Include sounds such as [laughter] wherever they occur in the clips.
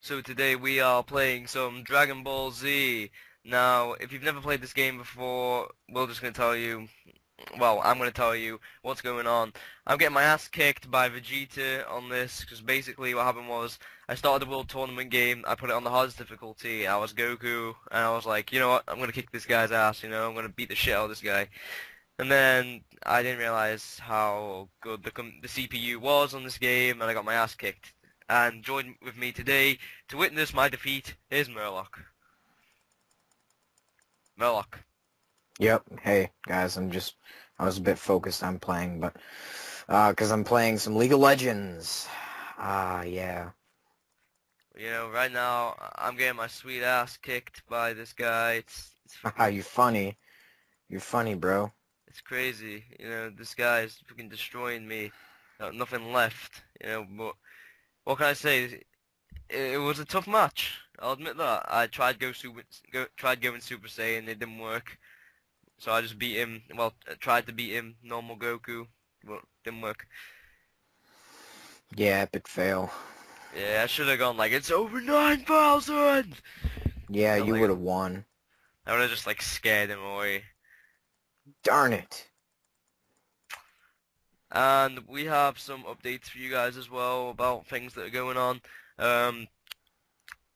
So today we are playing some Dragon Ball Z. Now, if you've never played this game before, we're just going to tell you, well, I'm going to tell you what's going on. I'm getting my ass kicked by Vegeta on this, because basically what happened was, I started the World Tournament game, I put it on the hardest difficulty, I was Goku, and I was like, you know what, I'm going to kick this guy's ass, you know, I'm going to beat the shit out of this guy. And then I didn't realize how good the, the CPU was on this game, and I got my ass kicked and join with me today to witness my defeat is Murloc. Murloc. Yep. Hey guys, I'm just I was a bit focused on playing, but uh, cause I'm playing some League of Legends. Ah, uh, yeah. You know, right now I'm getting my sweet ass kicked by this guy. It's, it's [laughs] you funny. You're funny, bro. It's crazy. You know, this guy is freaking destroying me. Got nothing left. You know, but what can I say? It, it was a tough match. I'll admit that. I tried go super, go, tried going Super Saiyan, it didn't work. So I just beat him. Well, tried to beat him, normal Goku, but didn't work. Yeah, epic fail. Yeah, I should have gone like it's over nine thousand. Yeah, you like, would have won. I would have just like scared him away. Darn it and we have some updates for you guys as well about things that are going on. Um,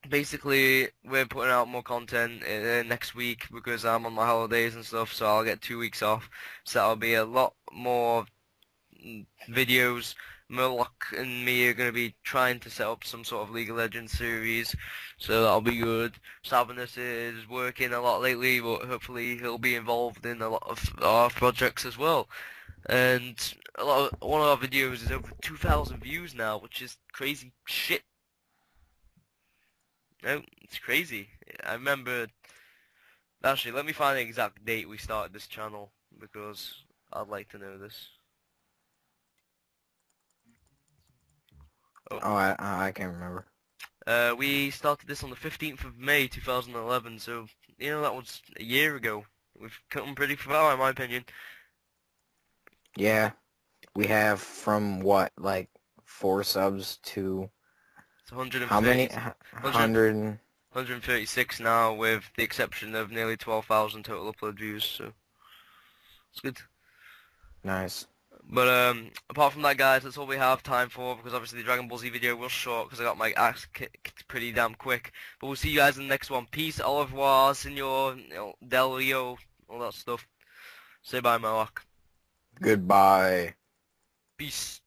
basically, we're putting out more content uh, next week because I'm on my holidays and stuff, so I'll get two weeks off. So that'll be a lot more videos. Murloc and me are going to be trying to set up some sort of League of Legends series, so that'll be good. Savinus is working a lot lately, but hopefully he'll be involved in a lot of our projects as well and a lot of, one of our videos is over 2,000 views now, which is crazy shit. No, it's crazy. I remember. Actually, let me find the exact date we started this channel because I'd like to know this. Oh, oh I I can't remember. Uh, we started this on the 15th of May 2011, so you know that was a year ago. We've come pretty far, in my opinion. Yeah, we have from what like four subs to it's 130, how many? 100, 136 now, with the exception of nearly 12,000 total upload views. So it's good. Nice. But um, apart from that, guys, that's all we have time for because obviously the Dragon Ball Z video was short because I got my ass kicked pretty damn quick. But we'll see you guys in the next one. Peace, au revoir, senor, you know, Delio, all that stuff. Say bye, Murloc. Goodbye. Peace.